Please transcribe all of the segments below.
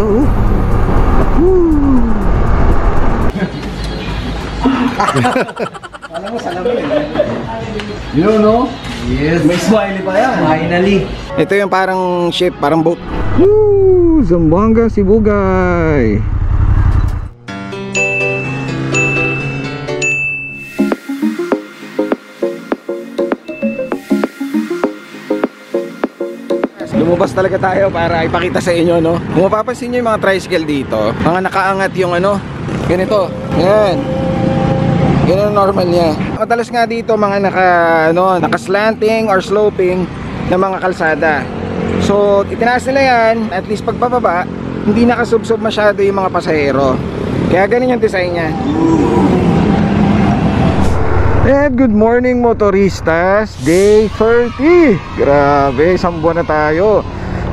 oh. Woo! Alam mo, salamin eh. Yun, no? Yes. May smiley pa yan. Finally. Ito yung parang ship, parang boat. Woo! Zamboanga, Sibugay. Lumabas talaga tayo para ipakita sa inyo, no? Kung mapapansin nyo yung mga tricycle dito, mga nakaangat yung ano, ganito. Yan. Ang normal niya. Madalas nga dito mga naka, ano, naka-slanting or sloping na mga kalsada. So, itinaas nila yan, at least pagbababa, hindi nakasubsob masyado yung mga pasahero. Kaya ganun yung design niya. And good morning motoristas. Day 30 Grabe, isang buwan na tayo.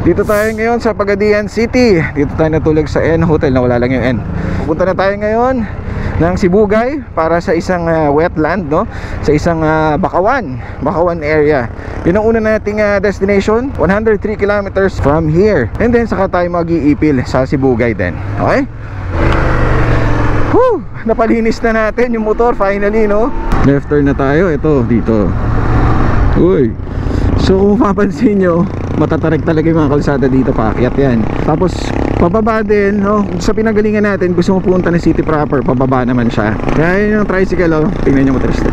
Dito tayo ngayon sa Pagadian City. Dito tayo natulog sa N Hotel. Na wala lang yung N. Punta na tayo ngayon ng Sibugay para sa isang uh, wetland no? Sa isang uh, Bakawan. Bakawan area. Yun ang una nating uh, destination. 103 kilometers from here. And then saka tayo mag-iipil sa Sibugay din. Okay? Whew! napalinis na natin yung motor finally no left turn na tayo. Ito dito. Uy so kung mapapansin nyo matatarik talaga yung mga kalsada dito paakyat yan. Tapos pababa din no? sa pinagalingan natin gusto mo punta ng city proper pababa naman siya. Kaya yun yung tricycle oh. tingnan nyo motorista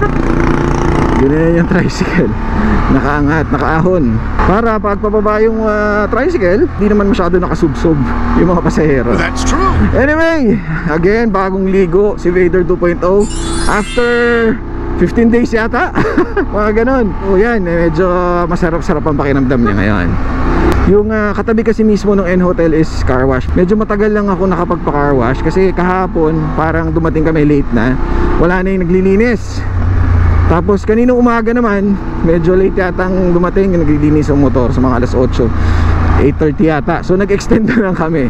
ganyan yung tricycle. Nakaangat, nakaahon. Para pag pababa yung uh, tricycle hindi naman masyado nakasubsob yung mga pasahero. That's true. Anyway, again, bagong ligo si Vader 2.0 After 15 days yata. Mga ganon. O yan, eh, medyo masarap-sarap ang pakinamdam niya ngayon. Yung uh, katabi kasi mismo ng N Hotel is car wash. Medyo matagal lang ako nakapagpa-car wash Kasi kahapon, parang dumating kami late na Wala na yung naglilinis. Tapos kanina umaga naman Medyo late yata ang dumating yung Naglilinis ang motor sa mga alas 8 8.30 yata. So nag-extend na lang kami.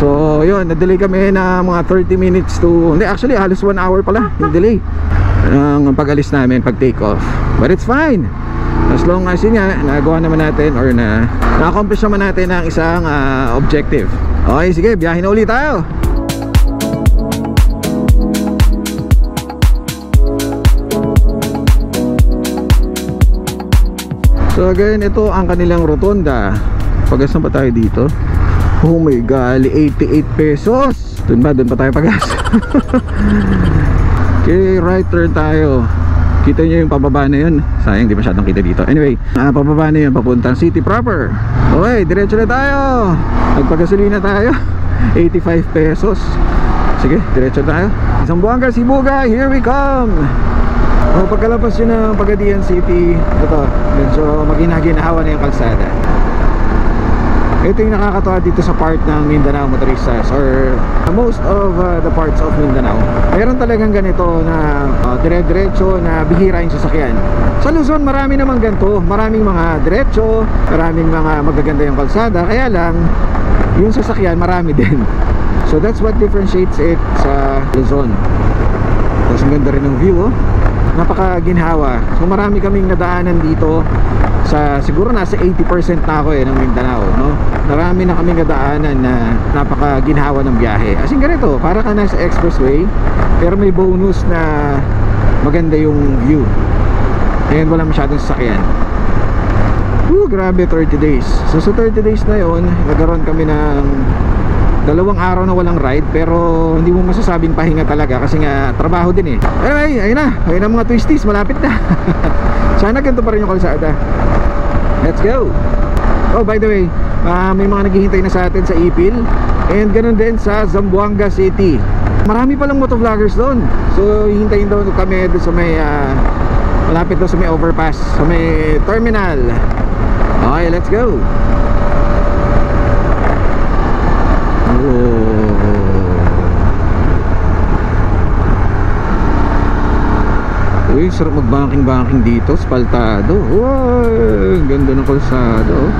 So yun, na-delay kami na mga 30 minutes to Hindi, actually halos 1 hour pala yung delay Ang pag-alis namin, pag take off. But it's fine. As long as yun nga, nagawa naman natin Or na, na-accomplish naman natin ang isang uh, objective. Okay, sige, biyahe na ulit tayo. So again, ito ang kanilang rotonda Pagas na pa tayo dito? Oh my god, 88 pesos. Doon ba? Doon pa tayo pagas Okay, right turn tayo. Kita nyo yung pababa na yun. Sayang, di masyadong kita dito. Anyway, ah, pababa na yun, papuntang city proper. Okay, diretso na tayo. Nagpagasolina tayo. 85 pesos. Sige, diretso tayo. Isang buwangga, Sibuga, here we come. O pagkalabas yun ng Pagadian City ito medyo maginaginawa na yung kalsada ito yung nakakatawa dito sa part ng Mindanao motoristas or most of uh, the parts of Mindanao. Mayroon talagang ganito na uh, dire-diretso na bihira yung sasakyan. Sa Luzon marami naman ganito. Maraming mga diretso maraming mga magaganda yung kalsada. Kaya lang yung sasakyan marami din. So that's what differentiates it sa Luzon. Tapos ang ganda rin ng view oh napakaginhawa. So marami kaming nadaanan dito sa siguro nasa 80% na ako eh ng Mindanao no? Marami na kaming nadaanan na napakaginhawa ng biyahe. As in ganito para ka nasa expressway pero may bonus na maganda yung view. And wala masyadong sasakyan. Woo, grabe 30 days. So sa 30 days na yon nagkaroon kami ng dalawang araw na walang ride pero hindi mo masasabing pahinga talaga kasi nga trabaho din eh. Anyway ayun na. Ayun na mga twisties. Malapit na. Sana ganito pa rin yung kalsada. Let's go. Oh by the way uh, may mga naghihintay na sa atin sa Ipil and ganun din sa Zamboanga City. Marami palang motovloggers doon. So hihintayin daw kami doon sa may uh, malapit doon sa may overpass sa may terminal. Okay let's go Uy, sarap mag-banking-banking dito, spaltado. Wow, ganda ng kalsada. Oh.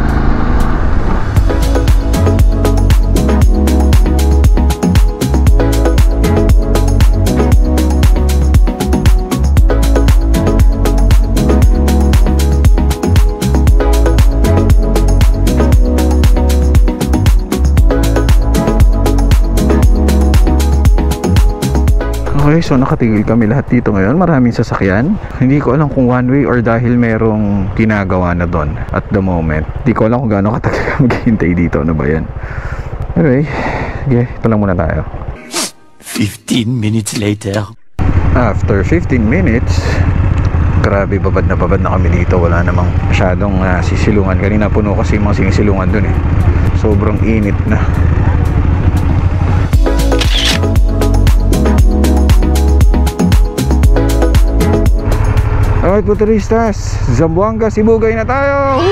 Okay, so nakatigil kami lahat dito ngayon. Maraming sasakyan. Hindi ko alam kung one way or dahil merong ginagawa na doon at the moment. Hindi ko alam kung gaano katagal ka maghihintay dito. Ano ba yan? Anyway, sige, ito lang muna tayo. 15 minutes later. After 15 minutes, grabe babad na babad na kami dito. Wala namang masyadong ah, sisilungan. Kanina puno kasi yung mga sinisilungan dun eh. Sobrang init na. Alright, motoristas. Zamboanga, Sibugay na tayo!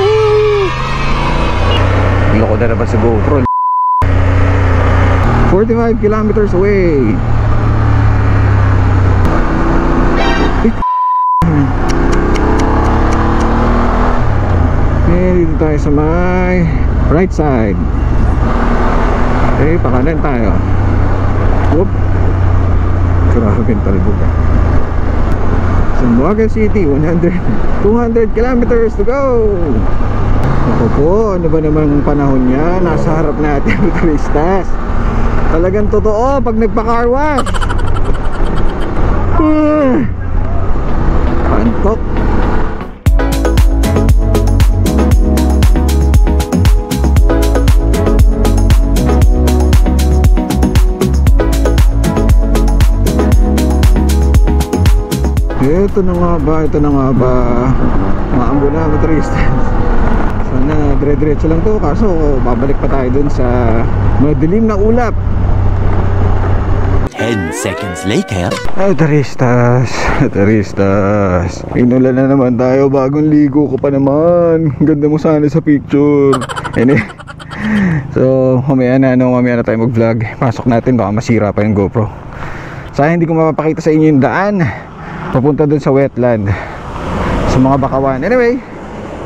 Loko na naman sa GoPro. 45 kilometers away. Okay, dito tayo sa may right side. Okay, pakanan tayo. Whoop. Grabe yung talbog ah. Zamboanga City, 100, 200 kilometers to go. Ako po, ano ba namang panahon niya? Nasa harap natin, motoristas. Talagang totoo pag nagpa-car wash. Ito na nga ba, ito na nga ba? Maambo na motoristas Sana dire-diretso lang to Kaso babalik pa tayo dun sa Madilim na ulap. 10 seconds later. Motoristas Motoristas. Inulan na naman tayo Bagong ligo ko pa naman. Ganda mo sana sa picture. Anyway So mamaya na ano Mamaya na tayo mag vlog Pasok natin baka masira pa yung GoPro. Sayang hindi ko mapapakita sa inyo yung daan papunta dun sa wetland. Sa mga bakawan. Anyway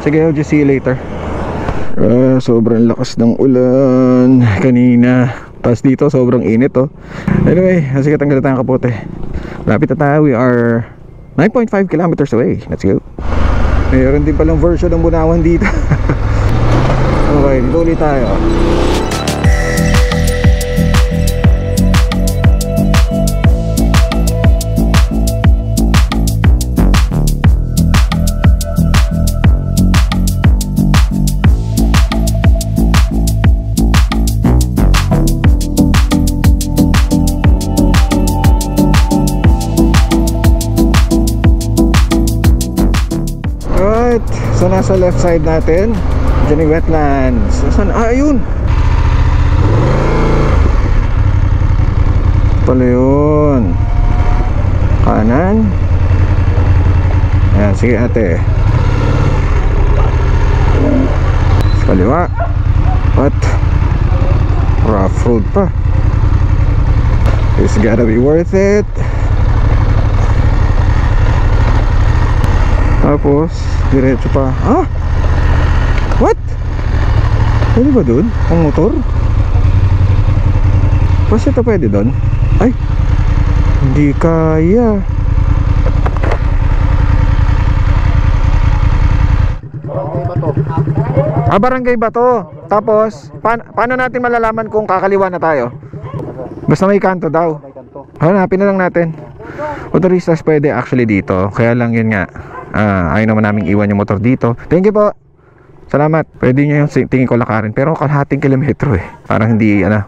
sige I'll just see you later. Ah, sobrang lakas ng ulan. Kanina. Tapos dito sobrang init oh. Anyway sige tanggal tayong kapote. Lapit na tayo. We are 9.5 kilometers away. Let's go. Mayroon din palang version ng bunawan dito. Okay dito ulit tayo nasa left side natin. Diyan yung wetlands. Saan? Ah, ayun! Pala yun. Kanan. Ayan, sige ate. Sa kaliwa. What? Rough road pa. It's gotta be worth it Tapos, diretso pa. Ah! What? Pwede ba dun? Ang motor? Basta ito pwede dun? Ay! Hindi kaya. Ah, barangay ba to? Tapos, pa- paano natin malalaman kung kakaliwa na tayo? Basta may kanto daw. Hanapin na lang natin. Motoristas pwede actually dito. Kaya lang yun nga. Ah, ayaw naman namin iwan yung motor dito. Thank you po. Salamat. Pwede nyo yung tingin ko lakarin. Pero kalahating kilometro eh. Parang hindi, ano,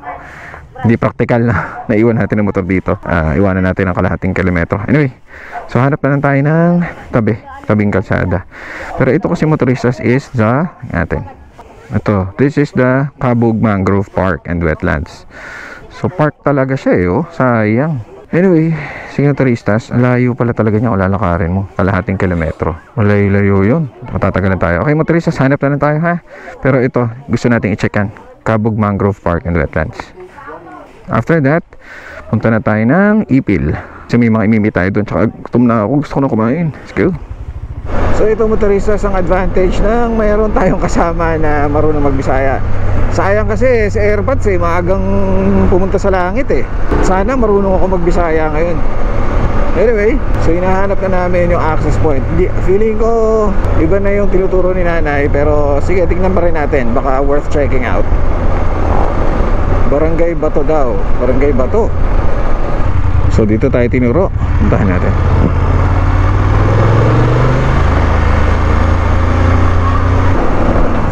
hindi practical na naiwan natin ang motor dito. Ah, iwanan natin ang kalahating kilometro. Anyway, so hanap na lang tayo ng tabi. Tabing kalsada. Pero ito kasi motoristas is the, natin. Ito, this is the Kabug Mangrove Park and Wetlands. So park talaga siya eh, oh. Sayang. Anyway, sige motoristas, ang layo pala talaga niya kung lalakarin mo. Kalahating kilometro. Malayo-layo yun. Matatagal na tayo. Okay motoristas, hanap na lang tayo ha. Pero ito, gusto nating i-checkan. Kabug Mangrove Park and Wetlands. After that, punta na tayo ng Ipil. Kasi may mga imimi tayo doon. Tsaka gutom na ako. Gusto ko na kumain. Let's go. So ito motoristas ang advantage ng mayroon tayong kasama na marunong magbisaya. Sayang kasi sa airpods eh, maagang pumunta sa langit eh. Sana marunong ako magbisaya ngayon. Anyway, so hinahanap na namin yung access point. Di, feeling ko iba na yung tinuturo ni nanay pero sige tingnan pa rin natin. Baka worth checking out. Barangay Bato daw. Barangay Bato. So dito tayo tinuro. Puntahan natin.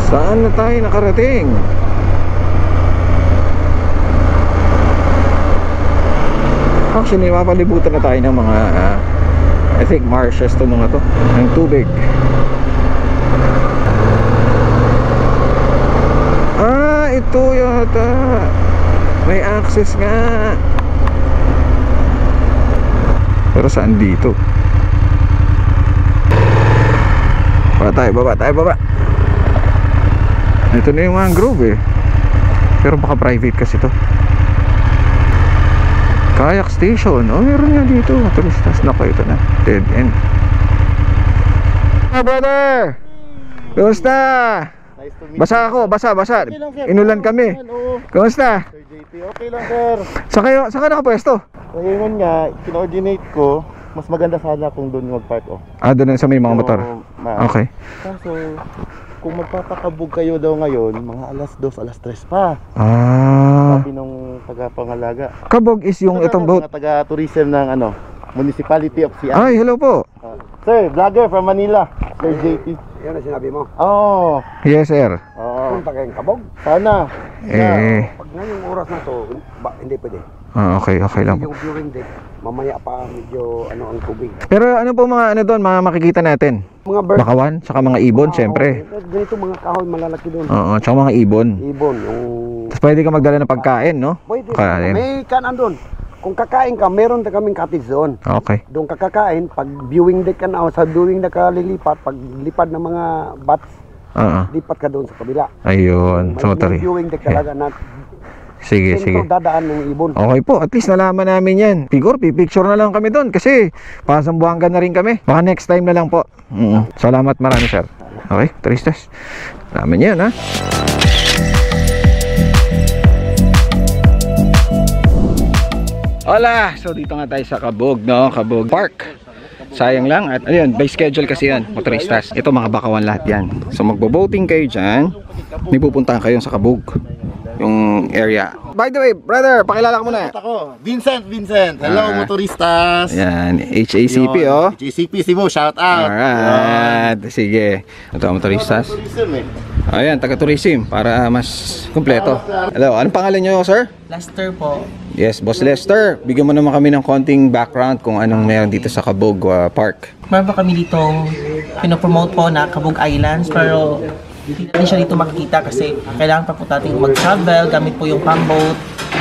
Saan na tayo nakarating? Actually, mapalibutan na tayo ng mga ah, I think marshes to mga to ng tubig. Ah, ito yata. May access nga. Pero saan dito? Baba tayo, baba tayo, baba. Ito na yung mangrove eh. Pero baka private kasi to Kayak station. Oh, meron nga dito. Turistas. Nako, ito na. Dead end. Ah, brother! Kumusta? Nice Basa ako, basa, basa. Okay lang, sir. Inulan kami. Oo, Kumusta? Sir JP. Okay lang, sir. Sa kayo, sa ka nakapwesto? Yun nga, kinoordinate ko, mas maganda sana kung doon mag-park, oh. Ah, doon sa may mga motor. Ma- Okay. Kaso, kung magpapakabog kayo daw ngayon, mga alas 2, alas 3 pa. Ah. Sabi nung taga-pangalaga. Kabog is yung itong boat. Mga taga-tourism ng ano, Municipality of Sian. Ay, hello po. Ah, sir, vlogger from Manila. Sir JP. Yan ang sinabi mo. Oo. Yes, sir. Oo. Punta kayong kabog. Sana. Eh, Pag ngayong oras na to, ba, hindi pwede. Ah, okay, okay lang po. Viewing deck, mamaya pa medyo ano ang tubig. Pero ano po mga ano doon, mga makikita natin? Mga bird. Bakawan, saka mga ibon, syempre. Oo, ganito mga kahoy malalaki doon. Oo, tsaka mga ibon. Ibon, yung... Tapos pwede ka magdala ng pagkain, no? Pwede. Kain. May kanan doon. Kung kakain ka, meron na kaming cottage doon. Okay. Doon ka kakain, pag viewing deck ka na, o sa viewing deck ka lilipat, pag lipad ng mga bats, Oo. lipat ka doon sa kabila. Ayun, May, sa motor. may viewing deck talaga na Sige, sige. sentro dadaan ng ibon. Okay po, at least nalaman namin yan. Figure, pipicture na lang kami doon kasi pasambuanga na rin kami. Baka next time na lang po. Mm. Salamat marami, sir. Okay, tristes. Namin yan, ha? Hola! So dito nga tayo sa Kabog, no? Kabog Park. Sayang lang at ayun, by schedule kasi yan, motoristas. Ito mga bakawan lahat yan. So magbo-boating kayo dyan. May pupuntahan kayo sa Kabog. Yung area. By the way, brother, pakilala ka muna. Ako, Vincent, Vincent. Hello, Ah. motoristas. Ayan, HACP Yun, oh. HACP Cebu, shout out. Alright, sige. Ito motoristas. Tourism eh. Ayan, taga-tourism para mas kumpleto. Hello, anong pangalan nyo, sir? Lester po. Yes, Boss Lester. Bigyan mo naman kami ng konting background kung anong meron dito sa Kabog uh, Park. Meron pa kami dito pinopromote po na Kabog Islands pero hindi natin siya dito makikita kasi kailangan pa po natin mag-travel gamit po yung pump boat.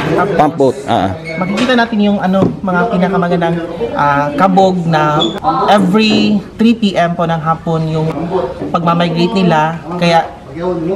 Tapos, Pump boat. Ah, ah. Makikita natin yung ano mga pinakamagandang ah, kabog na every 3 p.m. po ng hapon yung pagmamigrate nila. Kaya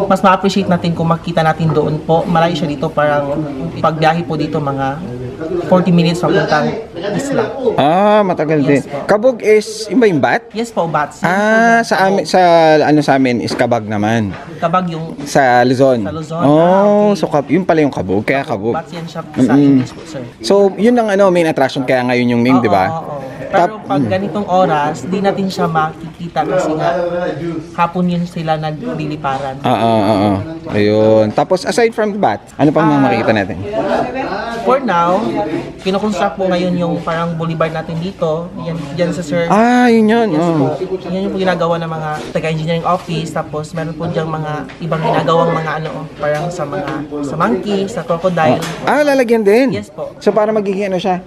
mas ma-appreciate natin kung makita natin doon po. Malayo siya dito parang pagbiyahe po dito mga 40 minutes papuntang isla. Ah, matagal din. Yes, po. Kabog is, yung ba yung bat? Yes po, Bats. Ah, sa amin, sa ano sa amin is kabag naman. Kabag yung Sa Luzon. Sa Luzon, Oh, ah, okay. so kab, yun pala yung kabog, kaya kabog. Bats yan siya sa Mm-mm. English po, sir. So, yun ang ano, main attraction kaya ngayon yung name, Oo, di ba? oo, oo. Pero Tap- pag ganitong oras, di natin siya makikita kasi nga hapon yun sila nagliliparan. Oo, oo, oo. Ayun. Tapos, aside from the bat, ano pa mga makikita natin? For now, kinukonstruct po ngayon yung parang boulevard natin dito. Yan, yan sa sir. Ah, yun yun. Yes Oh. po. Yan yung po ginagawa ng mga taga-engineering office. Tapos meron po diyang mga ibang ginagawang mga ano, parang sa mga sa monkey, sa crocodile. Ah, lalagyan din? Yes po. So, para magiging ano siya?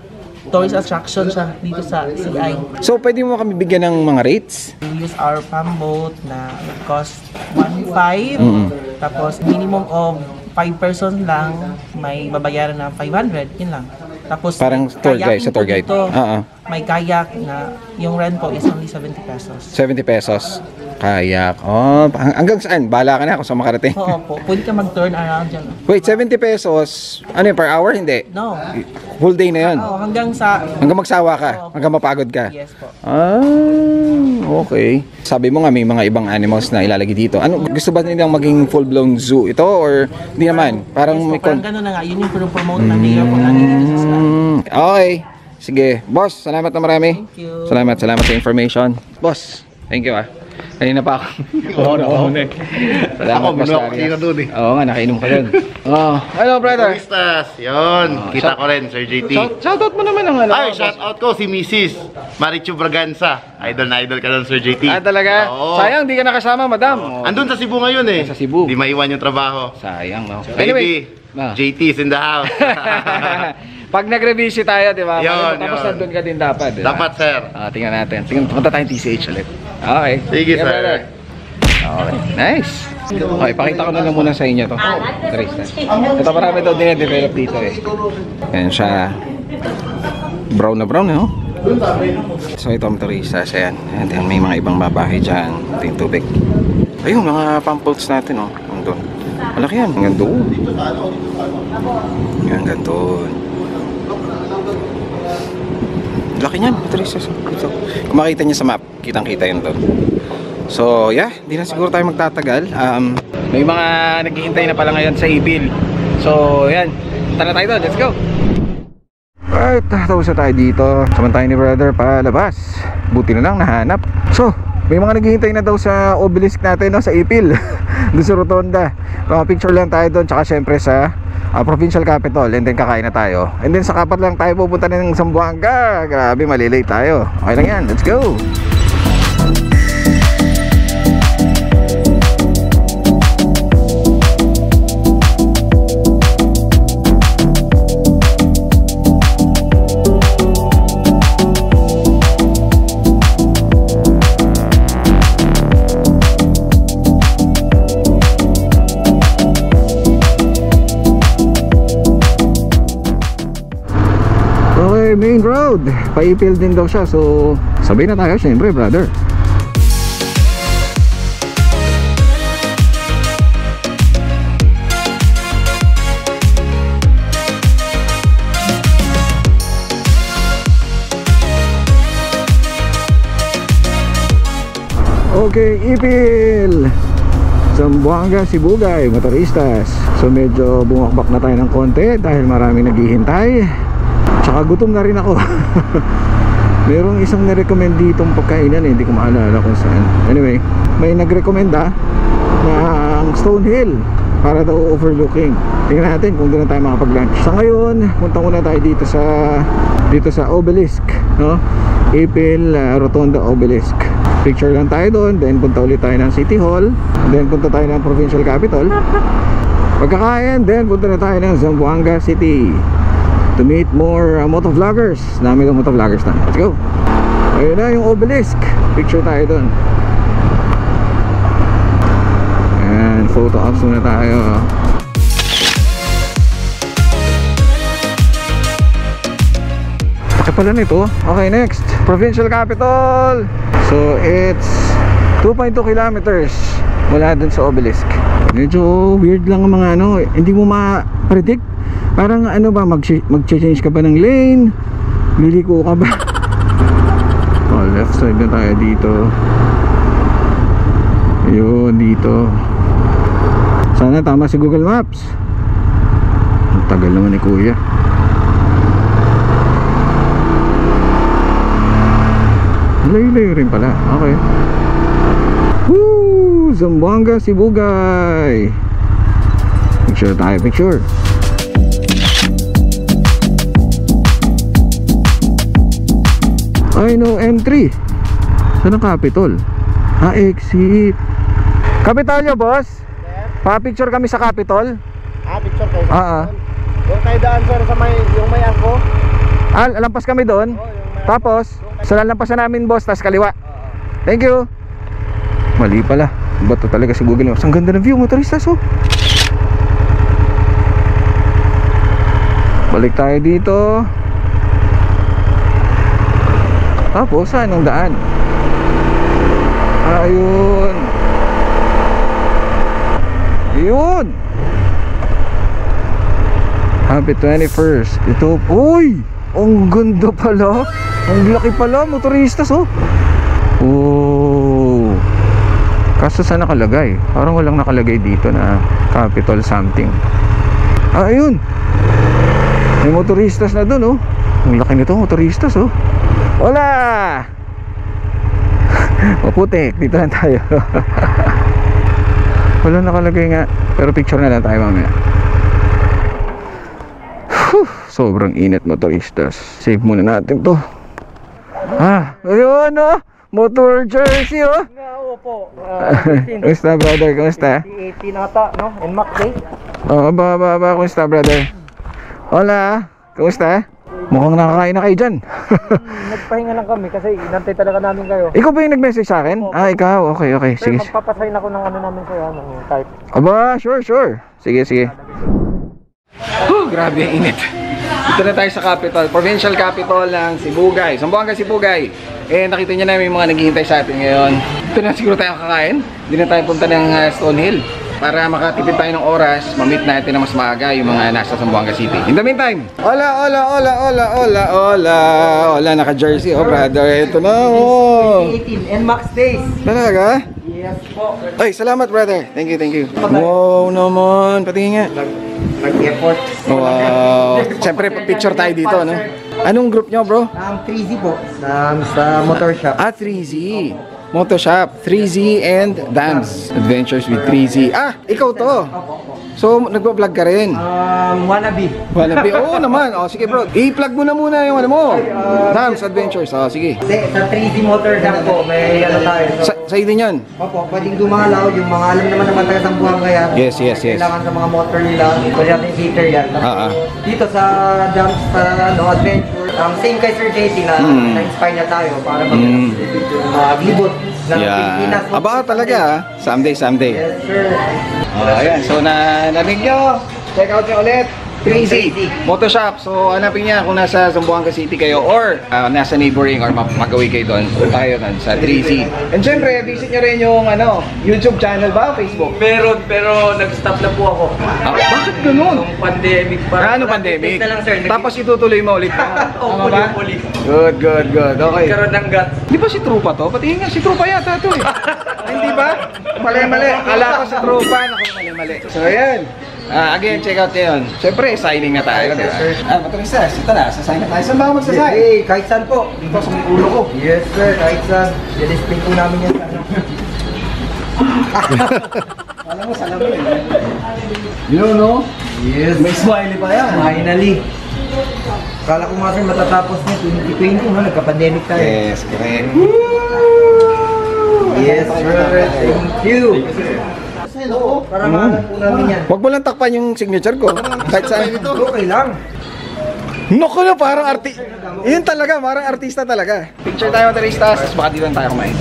Tourist attraction siya dito sa CI. So, pwede mo kami bigyan ng mga rates? We use our pump boat na cost 1.5 tapos minimum of 5 persons lang may babayaran na 500 yun lang tapos Parang tour guide, sa tour guide. dito, Oo. may kayak na yung rent po is only 70 pesos 70 pesos. Kayak. Oh, hang- hanggang saan? Bahala ka na kung saan makarating. oo po pwede ka mag turn around dyan Wait, 70 pesos. Ano yun, per hour? Hindi. no Full day na yun. oo hanggang sa Hanggang magsawa ka. Hanggang mapagod ka. yes po Ah, okay. Sabi mo nga may mga ibang animals na ilalagay dito. Ano gusto ba nilang maging full-blown zoo ito or hindi naman? Parang yes po, may parang gano'n na nga yun yung promote na mayor po natin dito sa Sky Mm, okay. Sige. Boss, salamat na marami. Thank you. Salamat, salamat sa information. Boss, thank you ah. Kanina pa ako. Oo, oo. Salamat, Ako, binuha ko kanina doon eh. Oo nga, nakainom ka doon. Oo. Hello, brother. Kamusta? Yun, kita shout- ko rin, Sir JT. Shout, shoutout mo naman ang ano. Ay, shout out ko si Mrs. Marichu Braganza. Idol na idol ka doon, Sir JT. Ah, talaga? Oo. Sayang, di ka nakasama, madam. Oo. Andun sa Cebu ngayon eh. Sa Cebu. Di maiwan yung trabaho. Sayang, no? Baby, Ah. JT's in the house. Pag nag-revisit tayo, di ba? Yun, Tapos yun. nandun ka din dapat, di ba? Dapat, sir. Ah, tingnan natin. Tingnan, punta tayong TCH ulit. Okay. Sige, sir. brother. Okay. Nice. Okay, pakita ko na lang muna sa inyo to. Teresa. Ito marami daw din-develop dito eh. Yan siya. Brown na brown, no? So ito ang Teresa. So yan. And then may mga ibang babae dyan. Ito yung tubig. Ayun, mga pump boats natin, oh. Hanggang doon. Malaki yan. Hanggang doon. Hanggang doon. Laki niyan. So, Ito. Kung makita niya sa map, kitang-kita yun doon. So, yeah, hindi na siguro tayo magtatagal. Um, may mga naghihintay na pala ngayon sa Ibil. So, yan. Na tayo doon. Let's go! Alright, tapos na tayo dito. Samantayo ni brother palabas. Buti na lang nahanap. So, may mga naghihintay na daw sa obelisk natin, no, sa Ipil. doon sa Rotonda. Mga picture lang tayo doon. Tsaka syempre sa ah, provincial capital. And then kakain na tayo. And then sa kapat lang tayo pupunta ng Zamboanga. Grabe, malilate tayo. Okay lang yan. Let's go! Okay, main road. Paipil din daw siya. So, sabay na tayo syempre, brother. Okay, Ipil! Zamboanga, Sibugay, motoristas. So medyo bumakbak na tayo ng konti dahil maraming naghihintay. Tsaka gutom na rin ako. Merong isang nirecommend ditong pagkainan eh, hindi ko maalala kung saan. Anyway, may nagrecommend ah ng Stonehill para daw overlooking. Tingnan natin kung doon tayo makapag-lunch. Sa ngayon, punta muna tayo dito sa dito sa Obelisk, no? Ipil uh, Rotonda Obelisk. Picture lang tayo doon, then punta ulit tayo ng City Hall, then punta tayo ng Provincial Capital. Pagkakain, then punta na tayo ng Zamboanga City to meet more uh, motovloggers. Dami ng motovloggers na. Let's go. Ayun na yung obelisk. Picture tayo doon. And photo ops muna tayo. Laki pala nito. Okay, next. Provincial capital. So, it's 2.2 kilometers mula dun sa obelisk. Medyo weird lang ang mga ano. Hindi mo ma-predict. Parang ano ba, mag- mag-change ka ba ng lane? Liliko ka ba? oh, left side na tayo dito. Yun, dito. Sana tama si Google Maps. Ang tagal naman ni Kuya. Layo-layo rin pala. Okay. Woo! Zamboanga, Sibugay. Picture tayo, picture. Ay no, M3 Saan ang Capitol? Ah, exit. Capitolio, boss? Pa-picture kami sa Capitol? Ah, picture kayo. Ah, ah. Doon kayo daan sir sa may, yung may angko. Ah, lampas kami doon? Tapos, sa lalampasan namin, boss, tas kaliwa. Thank you. Mali pala. Bato talaga si Google. Maps Ang ganda ng view, motoristas, oh. Balik tayo dito Tapos, saan ang daan? Ayun. Ayun. Happy 21st Ito, uy! Ang ganda pala. Ang laki pala, motoristas oh. Oh Kaso saan nakalagay? Parang walang nakalagay dito na Capital something. Ah, ayun. May motoristas na dun oh. Ang laki nito, motoristas oh Hola! Maputik, dito lang tayo. Wala nakalagay nga. Pero picture na lang tayo mamaya. Whew, sobrang init motoristas. Save muna natin to. Ah, ayun oh. Motor jersey oh. Opo. Kumusta brother? Kumusta? 18 ata, no? And Mac Day. Oh, ba ba ba kumusta brother? Hola. Kumusta? Mukhang nakakain na kayo dyan. Nagpahinga lang kami kasi inantay talaga namin kayo. ikaw ba yung nag-message sa akin? Ah, ikaw. Okay, okay. Sige. magpapasign ako ng ano namin sa'yo, ng type. Aba, sure, sure. Sige, sige. Huh, grabe ang init. Dito na tayo sa capital, provincial capital ng Sibugay. Sambuanga, Sibugay. Eh, nakita niyo na may mga naghihintay sa atin ngayon. Dito na siguro tayo kakain. Hindi na tayo punta ng uh, Stonehill. Para makatipid tayo ng oras, mamit natin na mas maaga yung mga nasa Sambuanga City. In the meantime, hola, hola, hola, hola, hola, hola. Hola, naka-jersey. Oh, brother, ito na. Oh. 18 and Max Days. Talaga? Yes po. Ay, salamat brother. Thank you, thank you. Wow naman. Patingin nga. Nag-effort. Wow. Siyempre, picture tayo dito, no? Anong group nyo, bro? Um, 3Z po. Um, sa motor shop. Ah, 3Z. Motoshop, 3Z and Dams. Adventures with 3Z. Ah, ikaw to. So, nagpa-vlog ka rin. Um, wannabe. Wannabe. Oo naman. Oh, sige bro. I-plug mo na muna yung ano mo. Dams Adventures. Oh, sige. Hindi, sa 3Z motor shop po, may ano tayo. Sa, sa din yan. Opo, pwedeng dumalaw yung mga alam naman naman taga Sambuanga yan. Yes, yes, yes. Kailangan sa mga motor nila. Pwede natin heater yan. Ah, ah. Dito sa sa ano, adventure, um, same kay Sir JT na Hmm. na-inspire na tayo para mag Hmm. uh, libot ng Yeah. Pilipinas. Aba talaga ah. Someday, someday. Yes, sir. Oh, ayan. So, na narinig nyo. Check out nyo ulit. 3Z Motoshop. So, hanapin niya kung nasa Zamboanga City kayo or ah, nasa neighboring or mag- magawi kayo doon. Punta kayo doon sa 3Z. And syempre, visit nyo rin yung ano, YouTube channel ba? Facebook? Meron, pero nag-stop na po ako. Ah, bakit ganun? Nung pandemic pa. Ano pandemic? Na lang, sir. Nag- Tapos itutuloy mo ulit. Oo, Tama ba? uli-uli. Good, good, good. Okay. Karoon ng guts. Di ba si Trupa to? Pati nga, si Trupa yata to eh. Hindi ba? Mali, mali. Akala ko si Trupa. Naku, mali, mali. So, ayan. Ah, again, check out nyo yun. Siyempre, signing na tayo, di ba? Ah, matulistas. Ito na, sasign na tayo. Saan ba ako magsasign? Hey, kahit saan po. Dito sa may ulo ko. Yes, sir. Kahit saan. I-display po namin yan sa. Alam mo, salamin eh. You know? Yes. May smiley pa yan. Finally. Kala ko nga sir matatapos niya 2020, no? Nagka-pandemic tayo. Yes, correct. Yes, sir. Thank you. Hello. Para maalam po namin yan. Huwag mo lang takpan yung signature ko. Kahit saan. Okay lang. Naku na, parang arti... Yun talaga, parang artista talaga. Picture tayo, artista. Tapos baka dito lang tayo kumain.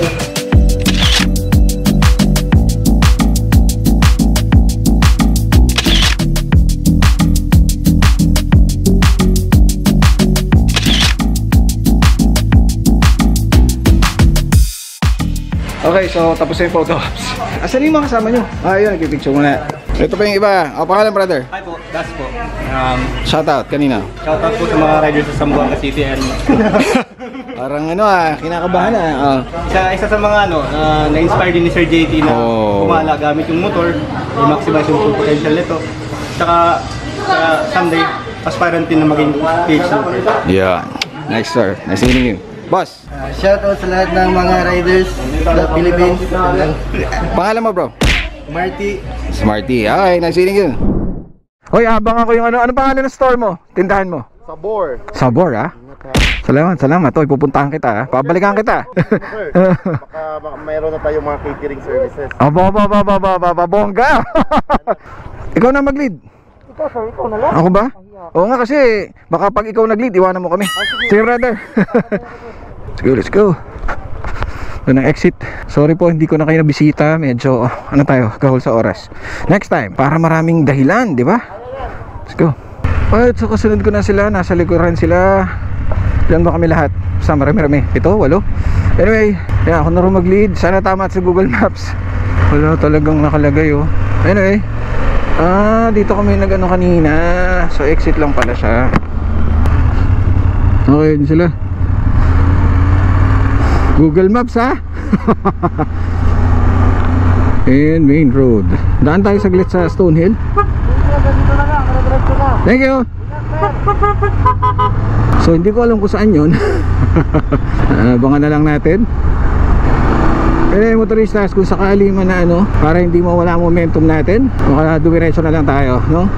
Okay, so tapos na yung photo ops. Asan yung mga kasama nyo? Ah, yun, nagpipicture muna. Ito pa yung iba. O, pangalan, brother. Hi po, Das po. Um, Shoutout, kanina. shoutout po sa mga riders sa Zamboanga City and Parang ano ah, kinakabahan ah. Oh. isa, isa sa mga ano, uh, na-inspire din ni Sir JT na Oh. kumala gamit yung motor, i-maximize yung full potential nito. Tsaka uh, someday, aspirant din na maging PhD. Yeah. Nice sir. Nice meeting you. Boss, Shoutout sa lahat ng mga riders sa Philippines. pangalan mo bro? Marty. Smarty. Okay, nice meeting you. Hoy, abangan ko yung ano. Ano pangalan ng store mo? Tindahan mo? Sabor. Sabor ah. Salamat, salamat. Hoy, pupuntahan kita ah. Pabalikan kita. Baka, baka mayroon na tayong mga catering services. Aba, aba, aba, aba, aba, aba, aba, bongga. ikaw na mag-lead. Ikaw sir, ikaw na lang. Ako ba? Oo nga kasi baka pag ikaw nag-lead, iwanan mo kami. Sige brother. let's go, let's go. Ito na exit. Sorry po, hindi ko na kayo nabisita. Medyo, ano tayo, gahol sa oras. Next time, para maraming dahilan, di ba? Let's go. Alright, so kasunod ko na sila. Nasa likuran sila. Ilan ba kami lahat? Basta marami-rami. Ito, walo. Anyway, yan, ako na rin mag-lead. Sana tama sa Google Maps. Wala talagang nakalagay, oh. Anyway, ah, dito kami nag-ano kanina. So, exit lang pala siya. Okay, yun sila. Google Maps, ha? And main road. Daan tayo saglit sa Stonehill. Thank you. So hindi ko alam kung saan yun Abangan na lang natin Eh, motoristas, kung sakali man na ano, para hindi mawala momentum natin, baka dumiretso na lang tayo, no?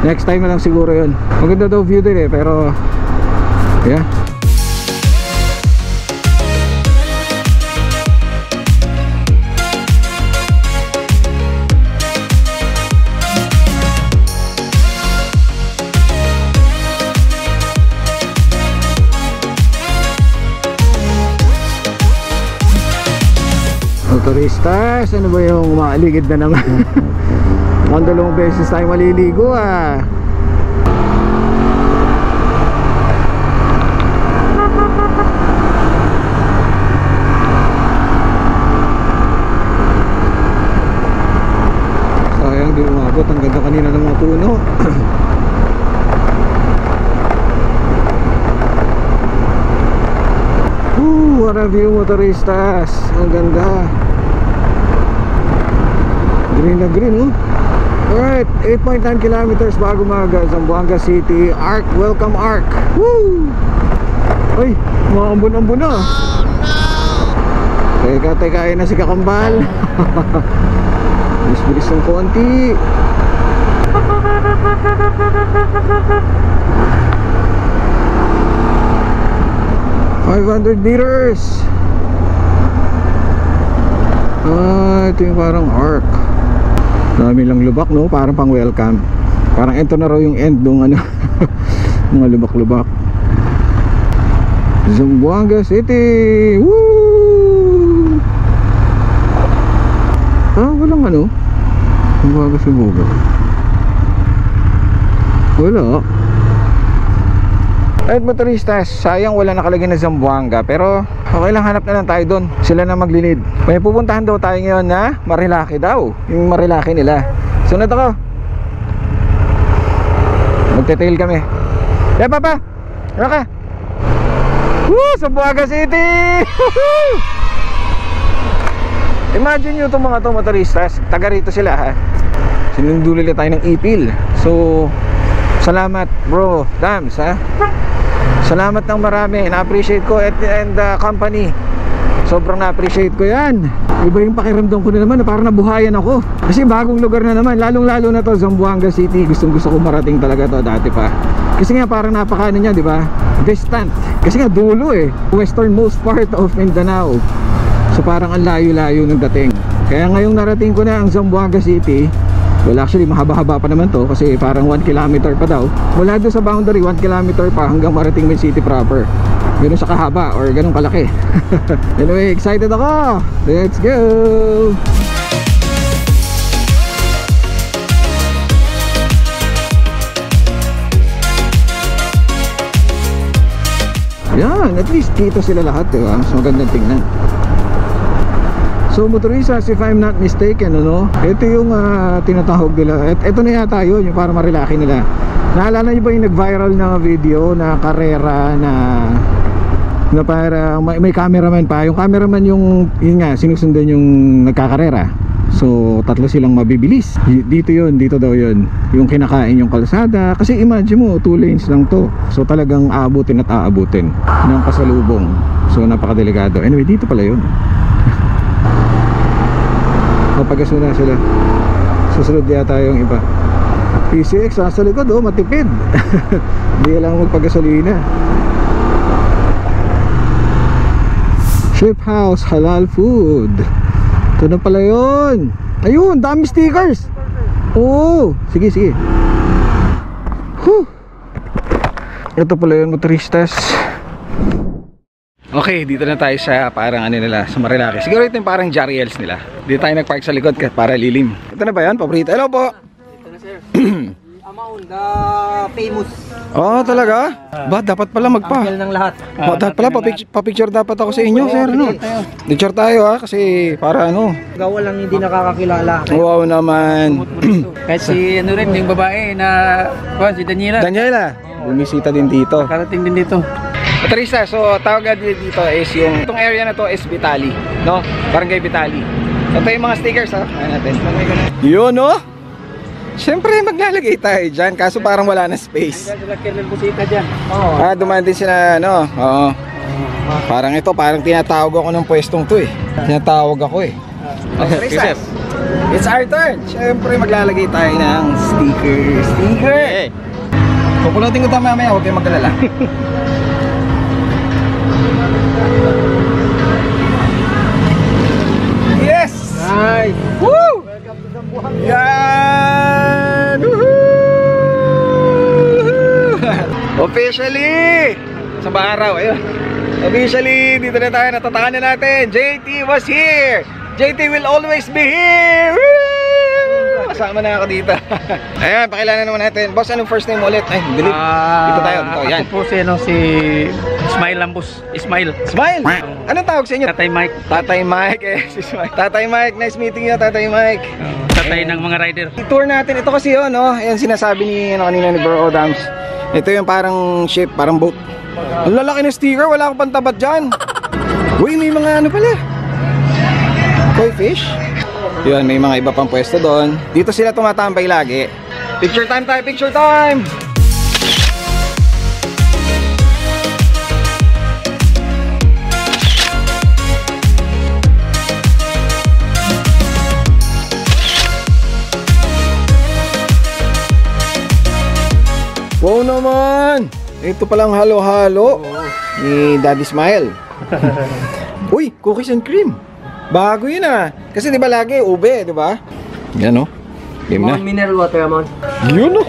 Next time na lang siguro yun. Maganda daw view din eh, pero, yeah. Motoristas, ano ba yung maaligid na naman? Mukhang dalawang beses tayo maliligo ah. Sayang di umabot. Ang ganda kanina ng mga puno. Woo, what a view motoristas. Ang ganda. Green na green, oh. Alright, 8.9 kilometers bago maga Zamboanga City. Arc, welcome Arc. Woo! Ay, mga ambon-ambon na. Teka, teka, ayun na si Kakambal. Bilis-bilis ng konti. Five hundred meters. Ah, ito yung parang arc. Dami lang lubak, no? Parang pang welcome. Parang ito na raw yung end nung ano, mga lubak-lubak. Zamboanga City! Woo! Ah, walang ano? Zamboanga Cebu Wala. At motoristas, sayang wala nakalagay na Zamboanga pero okay lang hanap na lang tayo doon. Sila na maglilid. May pupuntahan daw tayo ngayon na Marilaki daw. Yung Marilaki nila. Sunod ako. Magte-tail kami. Yeah, papa. Ano ka? Woo! Zamboanga City! Imagine nyo itong mga to motoristas. Taga rito sila ha. Sinunduli nila tayo ng ipil. So, salamat bro. Dams ha. Salamat ng marami. Na-appreciate ko at and the company. Sobrang na-appreciate ko yan. Iba yung pakiramdam ko na naman na parang nabuhayan ako. Kasi bagong lugar na naman. Lalong-lalo na to Zamboanga City. Gustong gusto ko marating talaga to dati pa. Kasi nga parang napakaano niya, di ba? Distant. Kasi nga dulo eh. Westernmost part of Mindanao. So parang ang layo-layo ng dating. Kaya ngayong narating ko na ang Zamboanga City, Well actually mahaba-haba pa naman to kasi parang 1 kilometer pa daw. Mula doon sa boundary 1 kilometer pa hanggang marating Main City proper. Ganun siya kahaba or ganun kalaki. Anyway excited ako! Let's go! Yan, at least kita sila lahat, di ba? Mas magandang tingnan. So motoristas, if I'm not mistaken, ano, ito yung ah, tinatawag nila. Et, ito na yata yun, yung para marilaki nila. Naalala niyo ba yung nag-viral na video na karera na na para may, may cameraman pa. Yung cameraman yung, yun nga, sinusundan yung nagkakarera. So, tatlo silang mabibilis. Dito yun, dito daw yun. Yung kinakain yung kalsada. Kasi imagine mo, two lanes lang to. So, talagang aabutin at aabutin ng pasalubong. So, napakadelikado. Anyway, dito pala yun. Mapagaso na sila. Susunod yata yung iba. PCX nasa likod oh, matipid. Hindi lang magpagasolina. Ship House Halal Food. Ito na pala yun. Ayun, dami stickers. Oo, sige sige. Whew. Ito pala yun motoristas. Okay, dito na tayo sa parang ano nila, sa Marilaki. Siguro ito yung parang Jariels nila. Dito tayo nagpark sa likod para lilim. Ito na ba yan? Paborito. Hello po. Amaon, the famous Oh, talaga? Ba, dapat pala magpa. ng lahat. Oh, dapat pala, papicture, papicture dapat ako sa inyo, sir. Ano? Picture tayo ha, kasi para ano. Gawa lang hindi nakakakilala. Wow naman. Kahit si ano rin, yung babae na, si Daniela, Daniela, bumisita din dito. karating din dito. Patrisa, so tawag din dito is yung itong area na to is Vitali, no? Barangay Vitali. Ito yung mga stickers ha. Ayan natin. Yun no? Siyempre maglalagay tayo dyan kaso parang wala na space. Sila Kernel Busita dyan. Oo. Ah, dumaan din sila ano. Oo. Parang ito, parang tinatawag ako ng pwestong to eh. Tinatawag ako eh. Princess, it's our turn. Siyempre maglalagay tayo ng sticker. Sticker! Pupulutin ko ito mamaya, huwag kayong magkalala. Nice! Woo! Yan! Woohoo! Officially! Sa araw, ayun. Officially, dito na tayo, natatakan na natin. JT was here! JT will always be here! Woo! Kasama na ako dito. Ayan, pakilala naman natin. Boss, anong first name ulit? Ay, delete. dito tayo, dito. Yan. Ako po si, ano, si Ismail Lambos. Ismail. Smile! Anong tawag sa inyo? Tatay Mike. Tatay Mike, eh, si Smile. Tatay Mike, nice meeting you, Tatay Mike. Tatay ng mga rider. I-tour natin. Ito kasi yun, no? Yan sinasabi ni, ano, kanina ni Bro Odams. Ito yung parang ship, parang boat. Ang lalaki ng sticker, wala akong pantabat dyan. Uy, may mga ano pala. Koi fish? Yun, may mga iba pang pwesto doon. Dito sila tumatambay lagi. Picture time tayo, picture time! Naman! Ito palang halo-halo ni Daddy Smile. Uy, cookies and cream. Bago yun ah. Kasi di ba lagi ube, di ba? Yan oh. Game na. mineral water, Amon. Yun oh.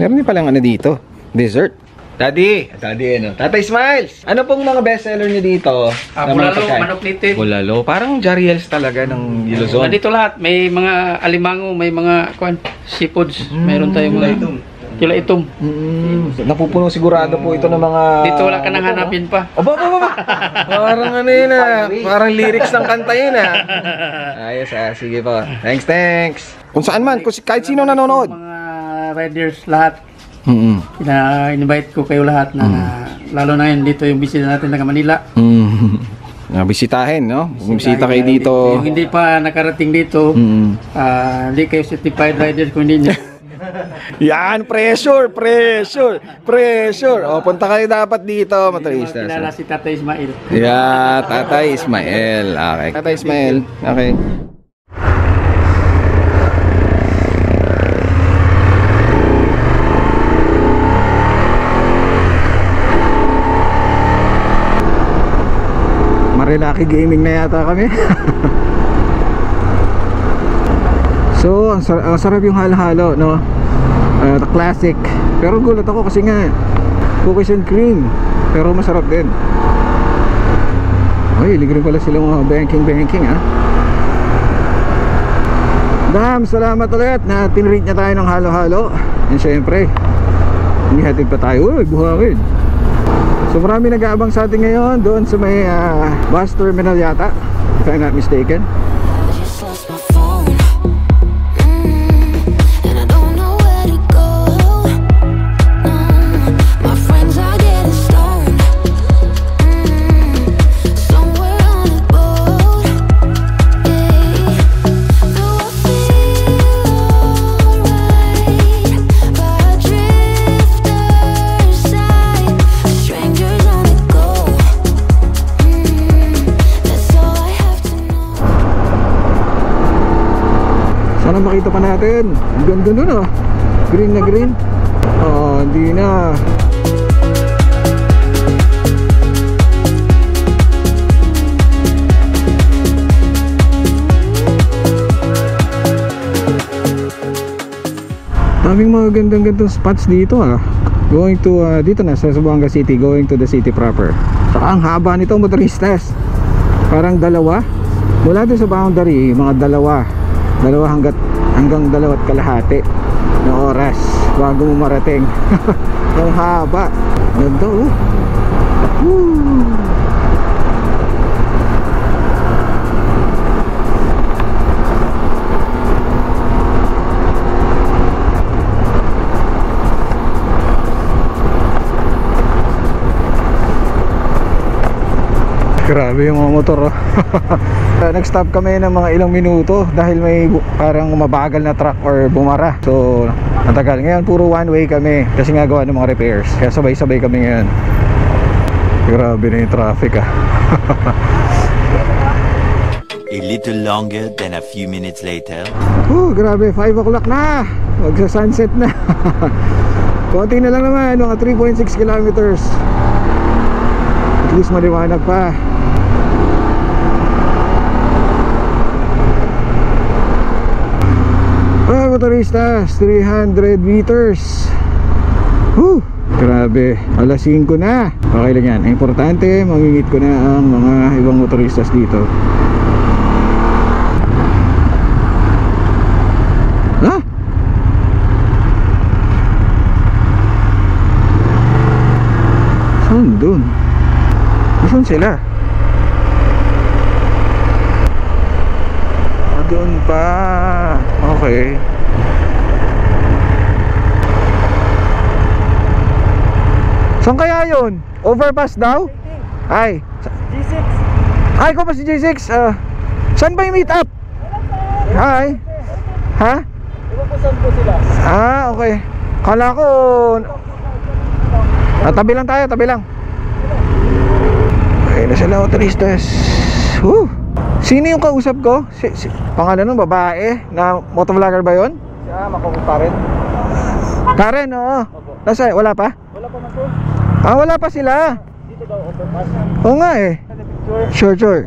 Meron din palang ano dito. Dessert. Daddy, Daddy ano. Tatay Smiles. Ano pong mga bestseller niyo dito? Ah, na mga bulalo, pagkain? manok native. Bulalo. Parang Jariels talaga ng Luzon. Nandito lahat. May mga alimango, may mga kwan, seafoods. Mayroon tayong mga tila itom. Mm, napupuno sigurado po ito ng mga... Dito wala ka nang hanapin pa. Aba, aba, aba. Parang ano yun ah. Parang lyrics ng kanta yun ah. Ayos ah. Sige po. Thanks, thanks. Kung saan man, kung si- kahit sino nanonood. Mga riders lahat. Mm Ina-invite ko kayo lahat na, lalo na yun dito yung bisita natin taga Manila. Mm. Nabisitahin, no? Bumisita kayo dito. Yung hindi pa nakarating dito, Mm. ah, hindi kayo certified riders kung hindi nyo. Yan, pressure, pressure, pressure. O, punta kayo dapat dito, motoristas. Kilala si Tatay Ismail. Yeah, Tatay Ismael. Okay. Tatay Ismael. Okay. Marilaki gaming na yata kami. so, ang, sar- ang sarap yung halo-halo, no? Uh, the classic. Pero gulat ako kasi nga cookies and cream. Pero masarap din. Ay, libre pala sila mga banking-banking ha. Dam, salamat ulit na tinreat niya tayo ng halo-halo. And syempre, inihatid pa tayo. Uy, buhangin. So marami nag-aabang sa atin ngayon doon sa may ah, bus terminal yata. If I'm not mistaken. Sana makita pa natin. Ang ganda nun ah. Green na green. Oh, hindi na. Daming mga gandang-gandang spots dito ah. Going to, ah, dito na sa Zamboanga City, going to the city proper. Saka ang haba nito motoristas. Parang dalawa. Mula doon sa boundary, mga dalawa. Dalawa hanggat, hanggang dalawat kalahati na oras bago mo marating. ang haba. Ganda oh. Woo! Grabe yung mga motor oh. Nag-stop kami ng mga ilang minuto dahil may parang mabagal na truck or bumara. So, natagal. Ngayon puro one way kami kasi nga gawa ng mga repairs. Kaya sabay-sabay kami ngayon. Grabe na yung traffic ah. A little longer than a few minutes later. Whew, grabe, 5 o'clock na. Magsa-sunset na. Konti na lang naman, mga 3.6 kilometers. At least maliwanag pa. Ah, motoristas, 300 meters. Whew, grabe. Alas 5 na. Okay lang yan. Importante, mamimit ko na ang mga ibang motoristas dito. Ha? Saan dun? Saan sila? Ah, doon pa. Okay. Saan kaya yun? Overpass daw? Ay. G6. Ay, ko pa si G6. Ah, saan ba yung meet up? Hi. Ha? Ah, okay. Kala ko ah, tabi lang tayo, tabi lang. Okay na sila motoristas. Woo. Sino yung kausap ko? Si, si, pangalan ng babae na motovlogger ba yon? Siya, makukupa rin. Karen, oo. Nasa, wala pa? Wala pa maso. Ah, wala pa sila. Dito daw, overpass. Oo nga eh. Sure, sure.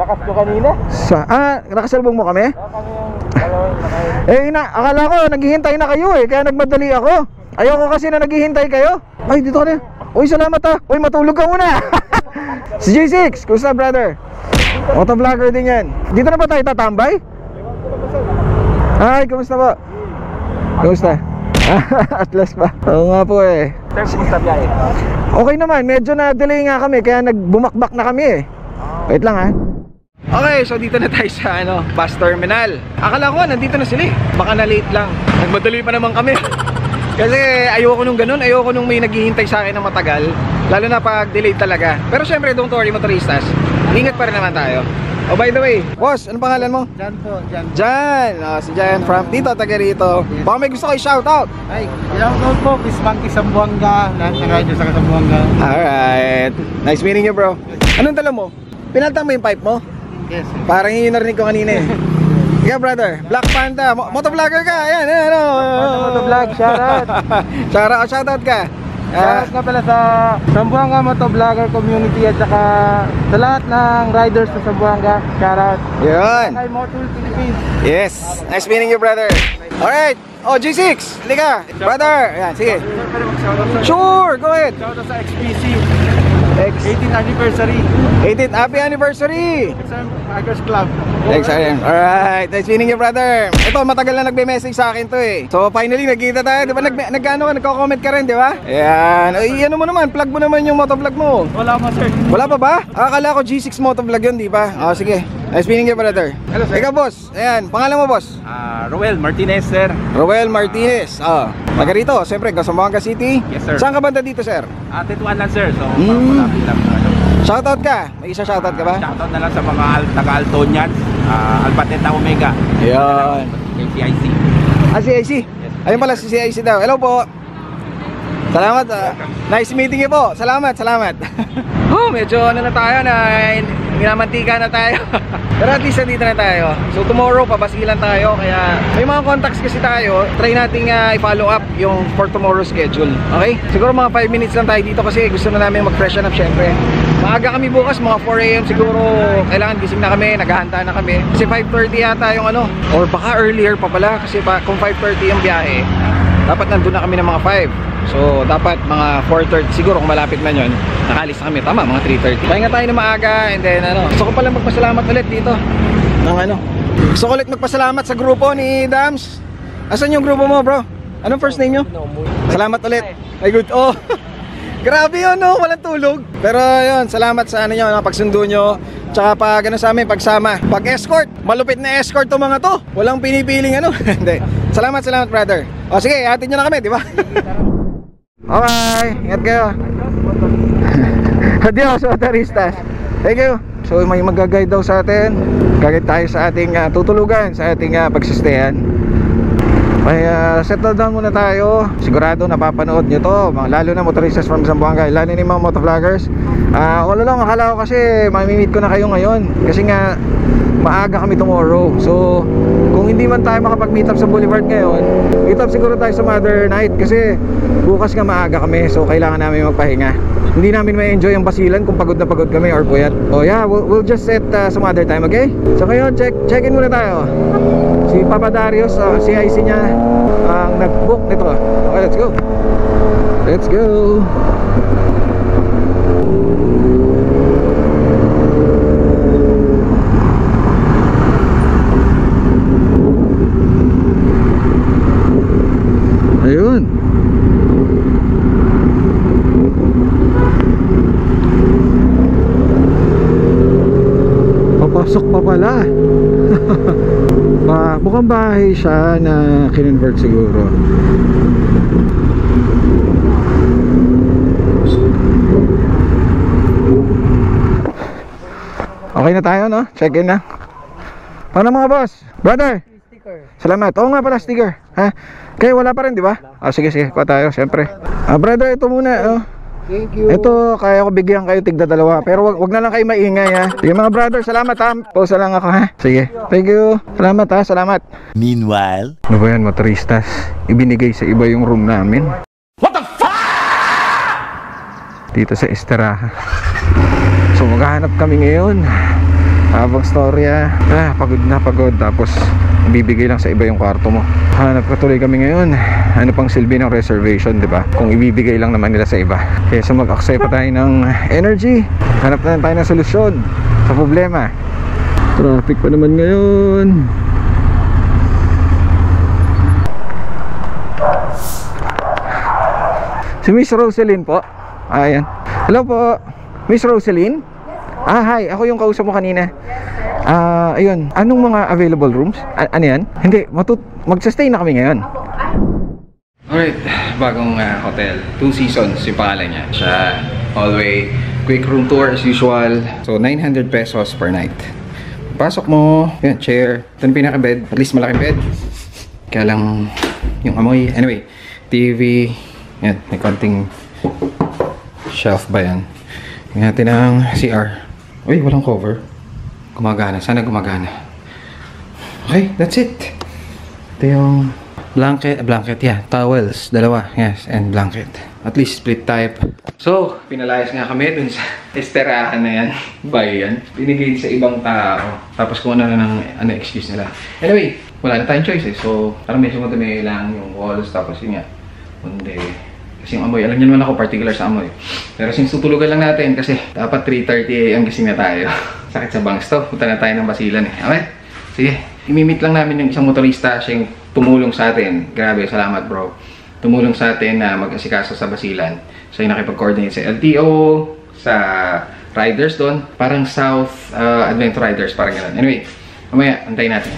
Lakas ko kanina. Sa, ah, nakasalubong mo kami? Kami yung dalawang nakay. Eh, ina, akala ko naghihintay na kayo eh, kaya nagmadali ako. Ayoko kasi na naghihintay kayo. Ay, dito ka na. Uy, salamat ah. Uy, matulog ka muna. si J6, kumusta brother? Motovlogger din yan. Dito na ba tayo tatambay? Ay, kumusta po? Kumusta? Atlas pa. Oo nga po eh. Sir, kumusta biyahe? Okay naman, medyo na-delay nga kami kaya nagbumakbak na kami eh. Wait lang ha. Okay, so dito na tayo sa ano, bus terminal. Akala ko nandito na sila eh. Baka na late lang. Nagmadali pa naman kami. Kasi ayoko nung ganun, ayoko nung may naghihintay sa akin ng matagal. Lalo na pag delayed talaga. Pero syempre, don't worry motoristas. Ingat pa rin naman tayo. Oh, by the way, boss, ano pangalan mo? Diyan po, diyan. Jan, oh, si Jan from dito, taga rito. Baka may gusto kayo shoutout. Ay, taon po, Miss Monkey Sambuanga. Lahat ng radyo sa Sambuanga. Alright. Nice meeting you, bro. Anong dala mo? Pinalta mo yung pipe mo? Yes, sir. Parang yun yung narinig ko kanina eh. Ikaw brother, Black Panda, Mo- motovlogger ka, ayan, ayan, ano. Motovlog, shoutout. shoutout, shoutout ka. Ah, Shoutout nga pala sa Sambuanga Motovlogger Community at saka sa lahat ng riders sa Sambuanga. Shoutout. yun. Kay Motul Philippines. Yes, nice meeting you brother. Alright, oh G6, halika. Brother, ayan, sige. Sure, go ahead. Shoutout sa XPC. X 18th anniversary. 18th happy anniversary. Sa Riders Club. Arian. Alright, nice meeting you, brother. Ito, matagal na nagbe-message sa akin to eh. So, finally, nagkita tayo. Di ba, nag, nagkano ka, nagko-comment ka rin, di ba? Ayan. Ay, ano mo naman, plug mo naman yung motovlog mo. Wala pa sir. Wala pa ba? Akala ko G6 motovlog yun, di ba? Oh, sige. Nice meeting you, brother. Hello, sir. Ikaw, boss. Ayan, pangalan mo, boss? Ah, Roel Martinez sir. Roel Martinez. Oh, taga rito, siyempre, Gasambanga City. Yes, sir. Saan ka banda dito, sir? Ah, Tetuan lang sir. So, Mm. malapit lang. Ano. Shoutout ka. May isa shoutout ka ba? Shoutout na lang sa mga al taga-Altonians, uh, Alpateta Omega. Ayan. Kay CIC. Ah, si IC. Ayun pala si IC daw. Hello po. Salamat. ah. nice meeting you po. Salamat, salamat. oh, medyo ano na tayo na minamantika na tayo. Pero at least nandito na tayo. So tomorrow pabasilan tayo kaya may mga contacts kasi tayo. Try nating ah, i-follow up yung for tomorrow schedule. Okay? Siguro mga 5 minutes lang tayo dito kasi gusto na namin mag-freshen up syempre. Maaga kami bukas, mga 4am siguro kailangan gising na kami, naghahanda na kami. Kasi 5.30 yata yung ano, or baka earlier pa pala kasi pa, kung 5.30 yung biyahe, dapat nandun na kami ng mga 5. So, dapat mga 4.30, siguro kung malapit man yun, nakalis na kami. Tama, mga 3.30. Pahinga tayo na maaga and then ano, gusto ko pala magpasalamat ulit dito. Ng ano, gusto ko ulit magpasalamat sa grupo ni Dams. Asan yung grupo mo bro? Anong first name nyo? Salamat ulit. Ay good. Oh. Grabe yun, no? Walang tulog. Pero yun, salamat sa ano nyo, no? pagsundo nyo. Tsaka pag ano sa amin, pagsama. Pag escort, malupit na escort to mga to. Walang pinipiling ano. Hindi. Salamat, salamat brother. O sige, hatid nyo na kami, di ba? okay, ingat kayo. Adios, motoristas. Thank you. So may mag-guide daw sa atin. Gagawin tayo sa ating ah, tutulugan, sa ating uh, pagsistayan. Kaya settle down muna tayo. Sigurado napapanood nyo to. Lalo na motoristas from Zamboanga. Lalo na mga motovloggers. Ah, wala lang. Akala ko kasi mamimit ko na kayo ngayon. Kasi nga, maaga kami tomorrow. So, kung hindi man tayo makapag-meet up sa Boulevard ngayon, meet up siguro tayo sa Mother Night. Kasi bukas nga maaga kami. So, kailangan namin magpahinga. Hindi namin ma-enjoy ang basilan kung pagod na pagod kami or puyat. So, yeah, we'll, we'll just set uh, some other time, okay? So, ngayon, check, check-in muna tayo. Si Papa Darius, uh, CIC niya, ang nag-book nito. Okay, let's go. Let's go. Ayun. Papasok pa pala. ba, mukhang bahay siya na kinonvert siguro. Okay na tayo, no? Check in na. Paano mga boss? Brother? Salamat. Oo nga pala, sticker. Ha? Kaya wala pa rin, di ba? Ah, sige, sige. Kuha tayo, syempre. Ah, brother, ito muna. Oh. Thank you. Ito, kaya ko bigyan kayo tigda dalawa. Pero wag, wag na lang kayo maingay, ha? Sige, mga brother, salamat, ha? Pause na lang ako, ha? Sige. Thank you. Salamat, ha? Salamat. Meanwhile, Ano ba yan, motoristas? Ibinigay sa iba yung room namin. What the fuck? Dito sa Esteraha. So maghahanap kami ngayon. Habang storya. Ah, pagod na pagod. Tapos ibibigay lang sa iba yung kwarto mo. Hanap ka tuloy kami ngayon. Ano pang silbi ng reservation, di ba? Kung ibibigay lang naman nila sa iba. Kaya so mag-accept pa tayo ng energy. Hanap na tayo ng solusyon sa problema. Traffic pa naman ngayon. Si Miss Roselyn po. Ayan. Hello po. Miss Roselyn? Ah, hi. Ako yung kausap mo kanina. Ah, ayun. Anong mga available rooms? A- ano yan? Hindi, matut magsa-stay na kami ngayon. Alright, bagong ah, hotel. Two seasons yung pangalan niya. Sa hallway. Quick room tour as usual. So, 900 pesos per night. Pasok mo, yun, chair. Ito yung pinaka-bed. At least malaking bed. Kaya lang yung amoy. Anyway, TV. Yan, may konting shelf ba yan? Tingnan natin ang CR. Uy, walang cover. Gumagana. Sana gumagana. Okay, that's it. Ito yung blanket, blanket, yeah. Towels, dalawa, yes, and blanket. At least split type. So, pinalayas nga kami dun sa esterahan na yan. Bay yan. Binigay sa ibang tao. Tapos kung ano na ng ano, excuse nila. Anyway, wala na tayong choices. So, parang medyo madumi lang yung walls. Tapos yun nga, kundi kasi yung amoy, alam niyo naman ako particular sa amoy. Pero since tutulugan lang natin kasi dapat 3.30 am gising na tayo. Sakit sa bangs to. Punta na tayo ng basilan eh. Okay? Sige. Imimit lang namin yung isang motorista. Siya yung tumulong sa atin. Grabe, salamat bro. Tumulong sa atin na mag-asikaso sa basilan. So yung nakipag-coordinate sa LTO, sa riders doon. Parang South uh, Adventure Riders, parang gano'n. Anyway, mamaya, antayin natin.